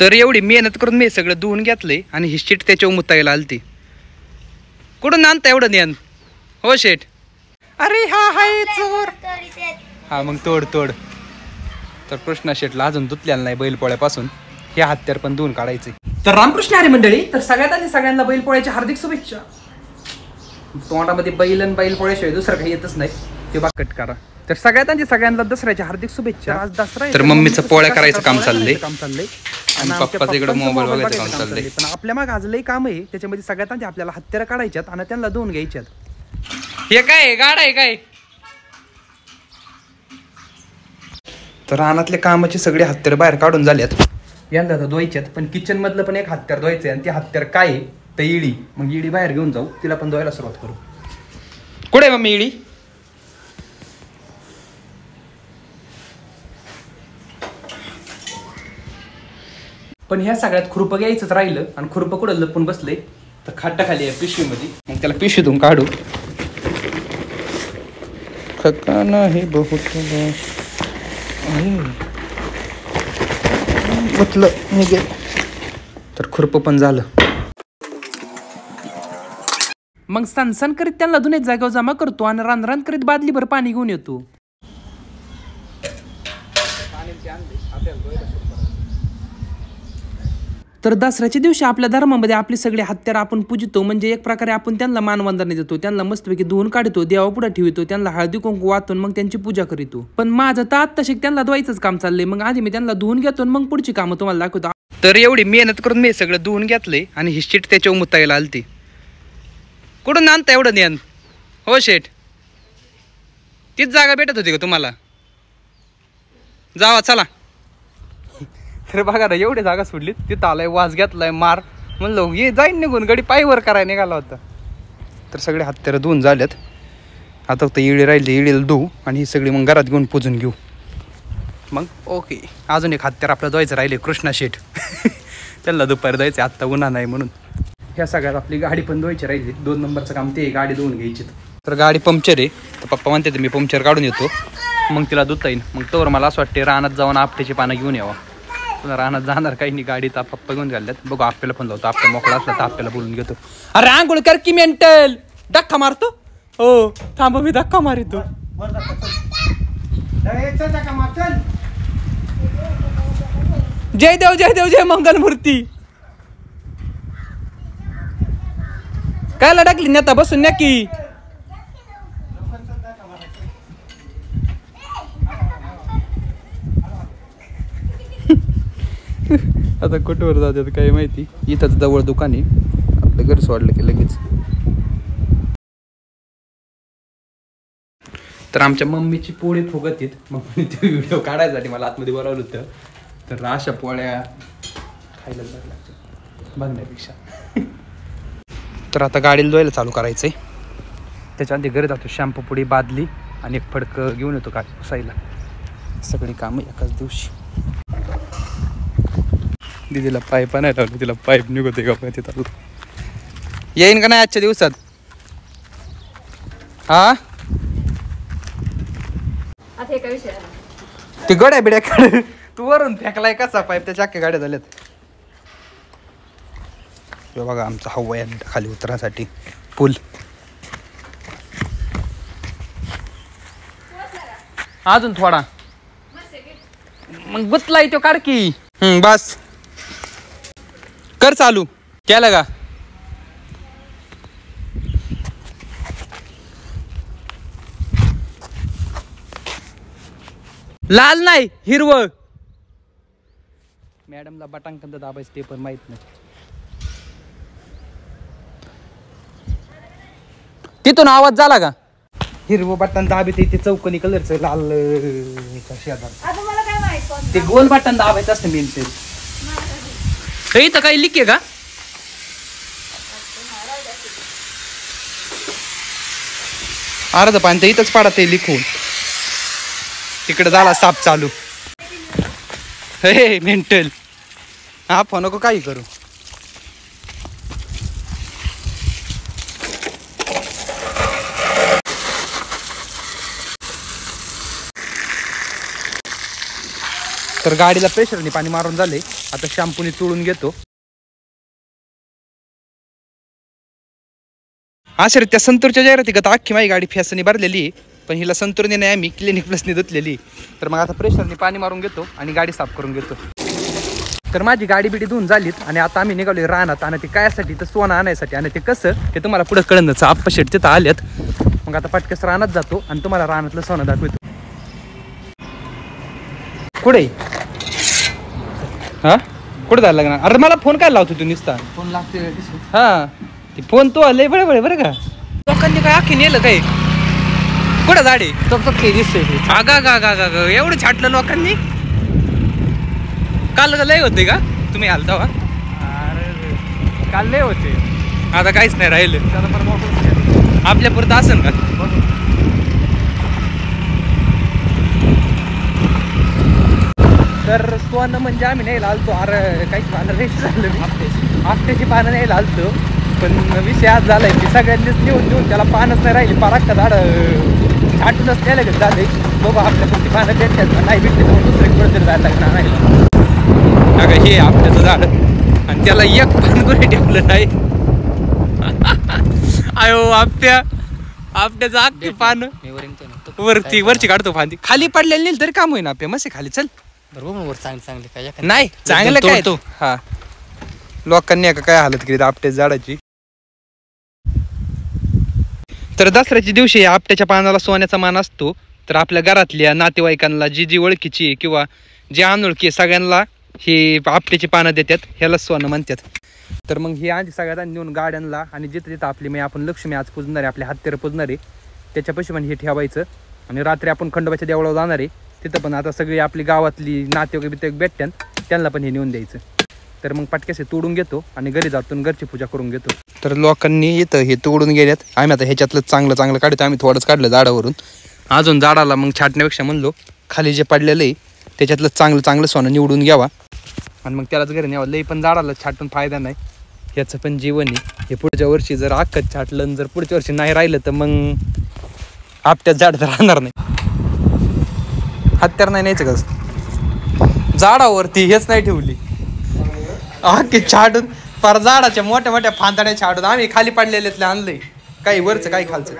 तर एवढी मेहनत करून मी सगळं धुवून घेतलंय आणि ही शीट त्याच्यावर मुतायला आलती. कुठून आणता एवढं ज्ञान? हो शेठ. अरे हा हाय चोर. हा मग तोड तोड. तर कृष्णा शेटला अजून धुतलेला नाही बैलपोळ्यापासून. हे हत्यार पण धुवून काढायचे. तर रामकृष्ण हरी मंडळी तर सगळ्यात आधी सगळ्यांना बैलपोळ्याच्या हार्दिक शुभेच्छा. तोंडामध्ये बैल आणि बैलपोळ्याशिवाय दुसरं काही येतच नाही. ते बा कट करा. तर सगळ्यात आधी सगळ्यांना दसऱ्याच्या हार्दिक शुभेच्छा. आज दसरा तर मम्मीचं पोळ्या करायचं काम चाललंय. काम चाललंय. आणि पप्पाचं इकडे मोबाईल बघायचं काम चाललंय पण आपल्या माग आज लई काम आहे. त्याच्यामध्ये सगळ्यात आधी आपल्याला हत्यार काढायच्यात आणि त्यांना दोन घ्यायच्यात हे काय गाड आहे काय? तर रानातले कामाचे सगळे हत्यार बाहेर काढून झाल्यात यंदा तर धुवायच्यात पण किचन मधलं पण एक हत्यार धुवायचंय आणि ते हत्यार काय आहे? तर इडी. मग इडी बाहेर घेऊन जाऊ. तिला पण धुवायला सुरुवात करू. कुठे आहे मम्मी इडी? पण ह्या सगळ्यात खुरपं घ्यायचंच राहिलं आणि खुरपं कुठं लपून बसले तर खाटाखाली आहे पिशवीमध्ये. मग त्याला पिशवीतून काढू. खकाना हे बहुत म्हटलं निघे. तर खुरपं पण झालं. मग सनसन करीत त्यांना दोन जागेवर जमा करतो आणि रान रान करीत बादलीभर पाणी घेऊन येतो. तर दसऱ्याच्या दिवशी आपल्या धर्मामध्ये आपली सगळे हत्यार आपण पूजितो. म्हणजे एक प्रकारे आपण त्यांना मानवंदना देतो. त्यांना मस्तपैकी धुवून काढतो देवापुढे ठेवतो त्यांना हळदी कुंकू वाचून मग त्यांची पूजा करीतो. पण माझं तर आत्ता शिक त्यांना धुवायचंच काम चाललंय. मग आधी मी त्यांना धुवून घेतो आणि मग पुढची कामं तुम्हाला दाखवतो. तर एवढी मेहनत करून मी सगळं धुवून घेतलंय आणि ही शीट त्याच्यावर मुतायला आलती. कुठून आणता एवढं ज्ञान? हो शेठ. तीच जागा भेटत होती का तुम्हाला? जावा चला. तर बघा ना एवढी जागा सोडली तिथं आलाय वास घेतलाय मार. म्हणलं ये जाईन निघून गडी पायवर करायला निघाला होता. तर सगळे हत्यारं धुवून झाल्यात आता फक्त इळी राहिली इळीला धुवू आणि ही सगळी मग घरात घेऊन पुजून घेऊ. मग ओके. अजून एक हत्यार आपलं जायचं राहिले कृष्णा शेठ. त्यांना दुपारी जायचं आत्ता उन्हा नाही म्हणून. ह्या सगळ्यात आपली गाडी पण धुवायची राहिली. दोन नंबरचं काम ते गाडी धुवून घ्यायची. तर गाडी पंक्चर आहे. तर पप्पा म्हणते मी पंक्चर काढून येतो. मग तिला धुता येईल मग तोवर मला असं वाटते रानात जाऊन आपट्याची पानं घेऊन यावं. आपण राहणार जाणार काही नाही गाडीत आप्पा घेऊन घालल्यात बघू आपल्याला पण लावतो आपला मोकळा असला तर आपल्याला बोलून घेतो. अरे आंघोळ कर की मेंटल. धक्का मारतो? हो थांब मी धक्का मारितो. जय देव जय देव जय मंगल मूर्ती. काय टाकली नेता? बसून न्या की. आता कुठवर जातात काय माहिती? इथंच जवळ दुकान आहे. आपलं घर सोडलं की लगेच. तर आमच्या मम्मीची पोळी फुगत आहेत. मम्मी ते व्हिडिओ काढायसाठी मला आतमध्ये बरं होतं. तर अशा पोळ्या खायला बरं लागतं बघण्यापेक्षा. तर आता गाडीला धुवायला चालू करायचंय. त्याच्या आधी घरी जातो. शॅम्पू पुडी बादली आणि एक फडकं घेऊन येतो काय पुसायला. सगळी कामं एकाच दिवशी. दिदीला पाईप नाही लावलं तिला पाईप निघते का माहिती चालू येईन का नाही आजच्या दिवसात? हा? ते गड्या बिड्या काढ. तू वरून फेकलाय कसा पाईप त्याच्या अख्ख्या गाड्या झाल्यात. बघा आमचा हवा आहे खाली उतरासाठी. पूल. अजून थोडा. मग गुतलाय तो काढ की. हम्म बस. कर चालू. केलं का? लाल नाही हिरवं मॅडमला बटांकंद दाबायचं ते पण माहीत नाही. तिथून आवाज झाला का? हिरवं बटन दाबित ते चौकनी कलरचं लाल शेजार. आता मला काय माहीत कोण ते गोल बटन दाबायचं असतं मेन ते. हे इथं काही लिक आहे का? अर्ध पाणी तर इथंच पाडा ते लिखून. तिकडे झाला साप चालू. हे मेंटल. आपण नको काही करू. तर गाडीला प्रेशरने पाणी मारून झाले. आता शॅम्पूने चोळून घेतो. असे रे त्या संतूरच्या जाहिराती का अख्खी माझी गाडी फॅसनी भरलेली आहे. पण हिला संतूरने नाही आम्ही क्लिनिक प्लसने धुतलेली तर मग आता प्रेशरने पाणी मारून घेतो आणि गाडी साफ करून घेतो. तर माझी गाडी बिडी धुवून झालीत आणि आता आम्ही निघालोय रानात. आणि ते कायसाठी तर सोनं आणायसाठी. आणि ते कसं ते तुम्हाला पुढे कळणच आप्पा शेट तिथं आल्यात. मग आता पटकस रानात जातो आणि तुम्हाला रानातलं सोनं दाखवतो. कुठे? हा? कुठे जायला लागणार? अरे मला फोन काय लावतो तू निसता? फोन लागते हा. ते फोन तो लय बळे बळे बरं का? लोकांनी काय आखी नेलं काय? कुठं झाडे ते दिसतंय आगा गा गा गा गा एवढं छाटलं लोकांनी? काल लय होते का? तुम्ही आलता का अरे काल लय होते. आता काहीच नाही राहिलं. आपल्या पुरतं असेल का? तर सोनं म्हणजे आम्ही नाही लालतो अरे काही पानं रेस्ट झालं मी. आपट्याची पानं नाही लालतो पण विषय आज झालाय की सगळ्यांनीच नेऊन नेऊन त्याला पानच नाही राहिली. पाराक्का झाड छाटूनच त्याला घेत झाले बाबा आपल्या पुरती पानं भेटतात? नाही भेटले तर दुसरे कुठेतरी जायला लागणार नाही अगं हे आपल्याचं झाड. आणि त्याला एक पान कुठे ठेवलं नाही. अयो आपट्या आपट्याचं अख्खी पानं. वरती वरची काढतो फांदी. खाली पडलेली नेल तरी काम होईना आपल्या मस्त खाली. चल. बरोबर मग वर चांगले चांगले काय? एखादं- नाही चांगलं काय? तोडतो. हा. लोकांनी एका काय हालत केली? आपट्या झाडाची. तर दसऱ्याच्या दिवशी या आपट्याच्या पानाला सोन्याचा मान असतो. तर आपल्या घरातल्या नातेवाईकांना जी जी ओळखीची आहे किंवा जे अनोळखी आहे, सगळ्यांना हे आपट्याची पानं देतात. ह्याला सोनं म्हणतात. तर मग हे आधी सगळ्यात आधी नेऊन गाड्यांना आणि जिथं जिथं आपली म्हणजे आपण लक्ष्मी आज पुजणार आहे आपल्या हत्यारं पुजणार आहे त्याच्यापाशी पण हे ठेवायचं. आणि रात्री आपण खंडोबाच्या देवळावर जाणार. आहे तिथं पण आता सगळी आपली गावातली नातेवाईक बितेक भेटत्यान त्यांना पण हे नेऊन द्यायचं. तर मग पटक्यास हे तोडून घेतो आणि घरी जातो घरची पूजा करून घेतो. तर लोकांनी इथं हे तोडून गेल्यात. आम्ही आता ह्याच्यातलं चांगलं चांगलं काढतो. आम्ही थोडंच काढलं झाडावरून. अजून झाडाला मग छाटण्यापेक्षा म्हणलो खाली जे पडलेलं आहे त्याच्यातलं चांगलं चांगलं सोनं निवडून घ्यावा. आणि मग त्यालाच घरी न्यावं लई पण झाडाला छाटून फायदा नाही. याचं पण जीवन आहे. हे पुढच्या वर्षी जर अख्खच छाटलं जर पुढच्या वर्षी नाही राहिलं तर मग आपट्यात झाड तर राहणार नाही. हत्यार नाही न्यायचं का? झाडावरती हेच नाही ठेवली. अख्खे छाडून पर झाडाच्या मोठ्या मोठ्या फांदड्या छाडून आम्ही खाली पडलेल्यातले आणले. काही वरचं काही खालचं.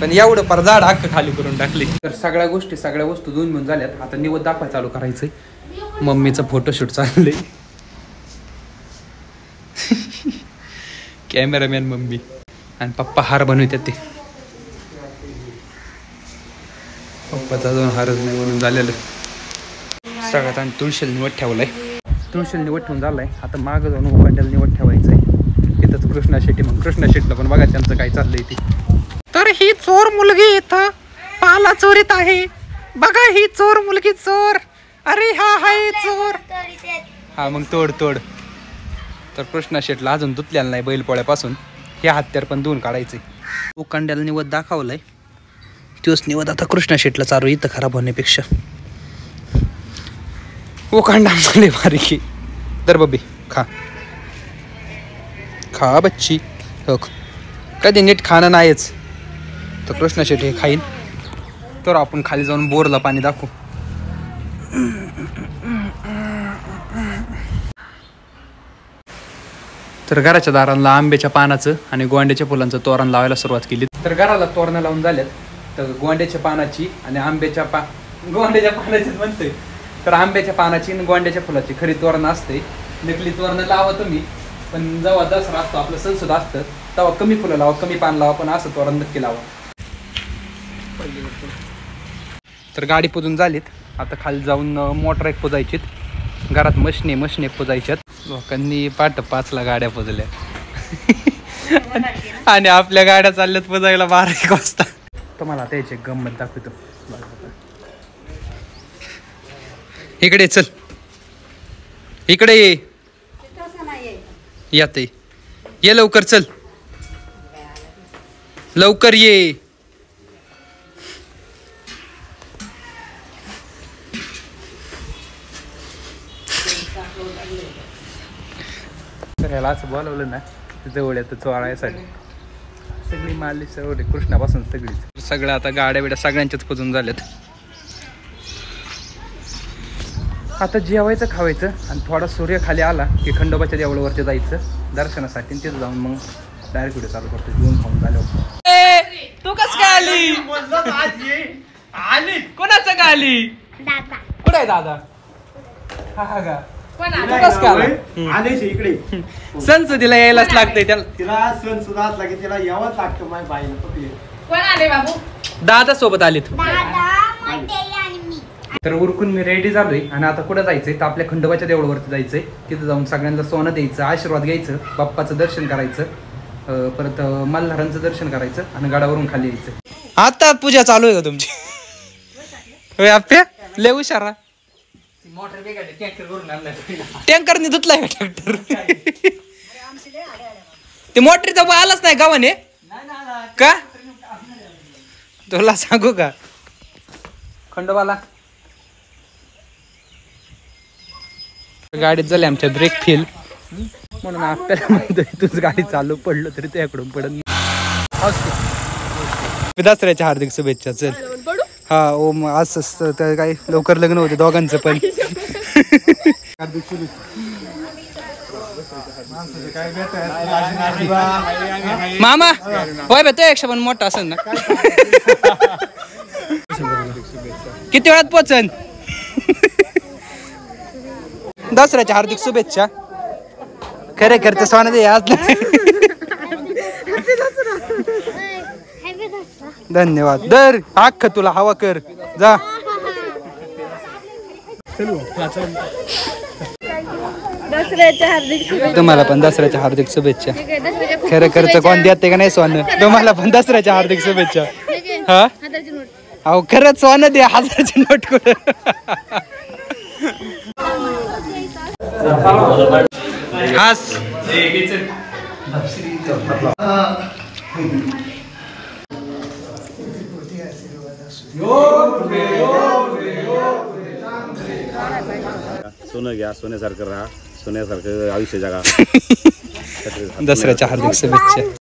पण एवढं पर झाड हक्क खाली करून टाकली. तर सगळ्या गोष्टी सगळ्या वस्तू दोन घेऊन झाल्यात. आता निवड दाखवा चालू करायचंय. मम्मीचं फोटोशूट चाललंय. Cameraman mummy. आणि पप्पा हार बनवतात ते. पप्पाचा दोन हारच नाही म्हणून झालेलं. सगळ्यात आणि तुळशील निवड ठेवलाय. तुळशील निवड ठेवून झालाय. आता मागं जाऊन उपाट्याला निवड ठेवायचंय. तिथंच कृष्णा शेट्टी मग कृष्णा शेट्टीला पण बघा त्यांचं काय चाललंय ते. तर ही चोर मुलगी इथं पाला चोरीत आहे. बघा ही चोर मुलगी चोर. अरे हा हाय चोर. हा मग तोड तोड. तर कृष्णा शेटला अजून धुतलेला नाही बैलपोळ्यापासून. हे हत्यार पण धुवून काढायचे. उकांड्याला निवद दाखवलाय. तोच निवत आता कृष्णा शेटला चालू इथं खराब होण्यापेक्षा. ओ कांडा झाले बारीकी. तर बबी खा. खा बच्ची. हो कधी नीट खाणं नाहीच. तर कृष्णा शेट हे खाईन. तर आपण खाली जाऊन बोरला पाणी दाखवू. तर घराच्या दारांना आंब्याच्या पानाचं आणि गोंड्याच्या फुलांचं तोरण लावायला सुरुवात केली. तर घराला तोरणं लावून झाल्यात. तर गोंड्याच्या पानाची आणि आंब्याच्या पा गोंड्याच्या पानाचीच म्हणतोय. तर आंब्याच्या पानाची आणि गोंड्याच्या फुलाची खरी तोरणं असते नकली तोरणं लावा तुम्ही पण जेव्हा दसरा असतो आपलं संसद असतं तेव्हा कमी फुलं लावा कमी पान लावा पण असं तोरण नक्की लावा. तर गाडी पुजून झालीत. आता खाली जाऊन मोटर एक पुजायचीत. घरात मशने मशने पुजायच्यात. लोकांनी पाठ पाचला गाड्या पुजल्या. आणि आपल्या गाड्या चालल्यात पुजायला बारा एक वाजता. तुम्हाला आता याची गंमत दाखवतो. इकडे चल. इकडे ये. यात ये. ये लवकर चल. लवकर ये. ह्याला असं बोलवलं ना जवळ येतं चोळायसाठी. सगळी मारली सवड कृष्णापासून सगळीच. सगळं आता गाड्या बिड्या सगळ्यांच्याच पुजून झाल्यात. आता जेवायचं खावायचं आणि थोडा सूर्य खाली आला की खंडोबाच्या देवळावरती जायचं. दर्शनासाठी तिथं जाऊन मग डायरेक्ट व्हिडिओ चालू करतो जेवण खाऊन झाल्यावर. तू कस काय आली? आली कोणाचं काय आली? कुठे आहे दादा? हा हा का? इकडे. संसदीला यायलाच लागतंय त्याला तिला सण सुद्धा की तिला यावंच लागतं माझ्या बाईला. कोण आले बाबू? दादा सोबत आलेत. तर उरकून मी रेडी झालोय आणि आता कुठं जायचंय? तर आपल्या खंडोबाच्या देवळावरती जायचंय. तिथं जाऊन सगळ्यांना सोनं द्यायचं आशीर्वाद घ्यायचं बाप्पाचं दर्शन करायचं. परत मल्हारांचं दर्शन करायचं आणि गडावरून खाली यायचं. आता पूजा चालू आहे का तुमची? होय आप्या लय हुशारा टँकरने धुतलाय का ट्रॅक्टर ते मोटरीचा बा आलाच नाही गावाने? का? तुला सांगू का? खंडोबाला. गाडीत झाली आमच्या ब्रेक फेल म्हणून आपल्याला म्हणतोय तुझ गाडी चालू पडलं तरी त्याकडून पडत दसऱ्याच्या हार्दिक शुभेच्छा चल. हा ओम आज असतं तर काय लवकर लग्न होते दोघांचं पण. मामा होय बे तो एकशे पण मोठा असेल ना. किती वेळात पोचन? दसऱ्याच्या हार्दिक शुभेच्छा. खरे खरं सोनं दे आज धन्यवाद. दर अख्ख तुला हवा कर. जा. दसऱ्याच्या हार्दिक तुम्हाला पण दसऱ्याच्या हार्दिक शुभेच्छा. दसऱ्याच्या खरं खर्च कोण देते का नाही सोनं? तुम्हाला पण दसऱ्याच्या हार्दिक शुभेच्छा. हा? अहो खरंच सोनं दे हजाराची नोट कुठं? हास. सोनं घ्या सोन्यासारखं राहा. सोन्यासारखं आयुष्य जगा. दसऱ्याच्या हार्दिक शुभेच्छा.